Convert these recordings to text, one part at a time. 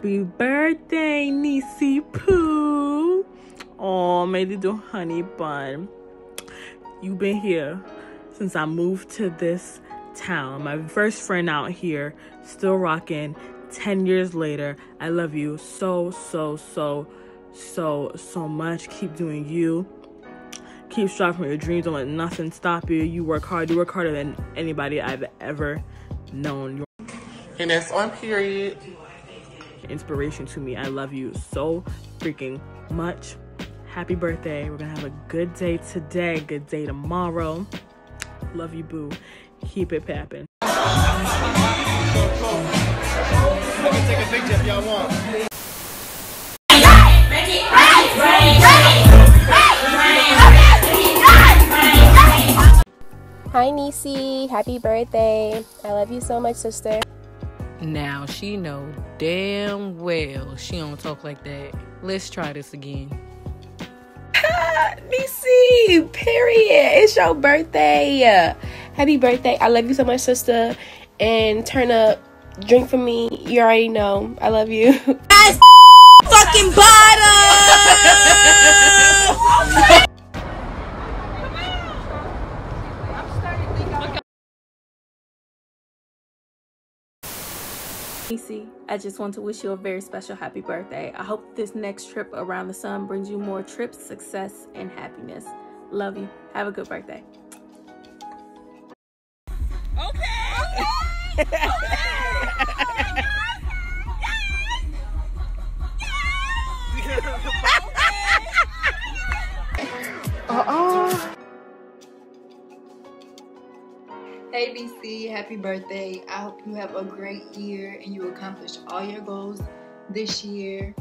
Happy birthday, Niecy Poo. Oh, my little honey bun. You've been here since I moved to this town. My first friend out here, still rocking 10 years later. I love you so, so, so, so, so much. Keep doing you. Keep striving for your dreams. Don't let nothing stop you. You work hard. You work harder than anybody I've ever known. And that's on period. Inspiration to me. I love you so freaking much. Happy birthday. We're gonna have a good day today, good day tomorrow. Love you, boo. Keep it papping. Hi, Niecy. Happy birthday. I love you so much, sister. Now she know damn well she don't talk like that. Let's try this again. Niecy, period. It's your birthday. Happy birthday. I love you so much, sister. And turn up, drink for me. You already know. I love you. fucking bottom! Niecy, I just want to wish you a very special happy birthday. I hope this next trip around the sun brings you more trips, success, and happiness. Love you. Have a good birthday. Hey BC, happy birthday. I hope you have a great year and you accomplish all your goals this year.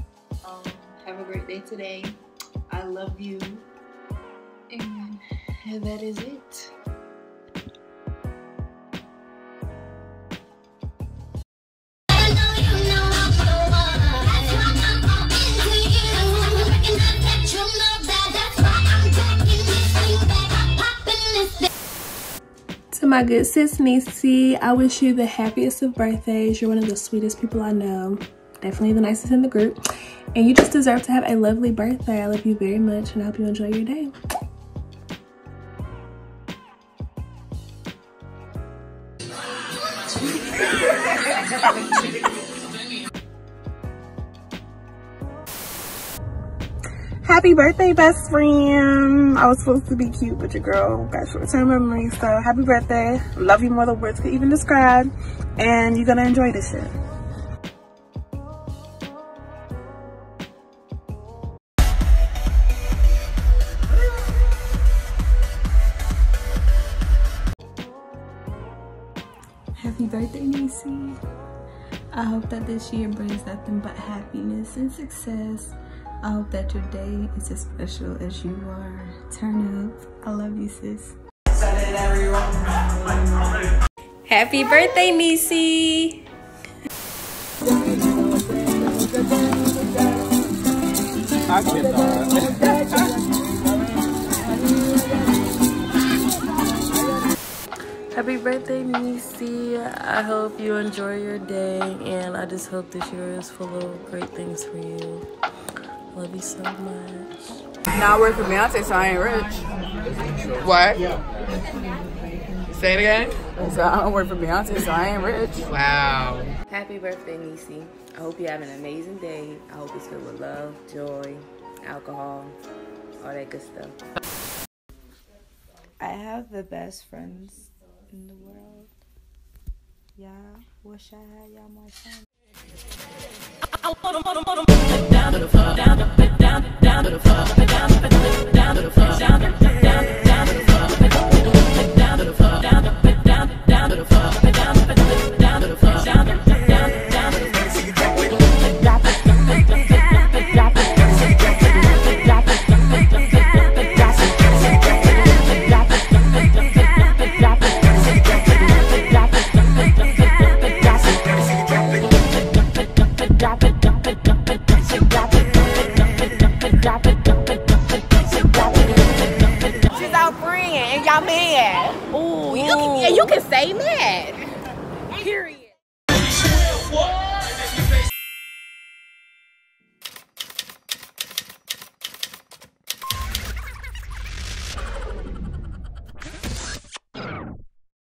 Um, have a great day today. I love you. And that is it. My good sis Niecy, I wish you the happiest of birthdays. You're one of the sweetest people I know. Definitely the nicest in the group. And you just deserve to have a lovely birthday. I love you very much and I hope you enjoy your day. Happy birthday, best friend. I was supposed to be cute, but your girl got short-term memory. So happy birthday. Love you more than words could even describe. And you're gonna enjoy this shit. Happy birthday, Niecy. I hope that this year brings nothing but happiness and success. I hope that your day is as special as you are. Turn up. I love you, sis. Happy birthday, cannot. Happy birthday, Niecy. I hope you enjoy your day, and I just hope this year is full of great things for you. Love you so much. Now I work for Beyonce, so I ain't rich. What? Say it again. So I don't work for Beyonce, so I ain't rich. Wow. Happy birthday, Niecy. I hope you have an amazing day. I hope it's filled with love, joy, alcohol, all that good stuff. I have the best friends in the world. Yeah, wish I had y'all more time. Down to the floor, down to the down, down to the floor, down down to the floor, and y'all mad. Ooh, you can, you can say mad. Period.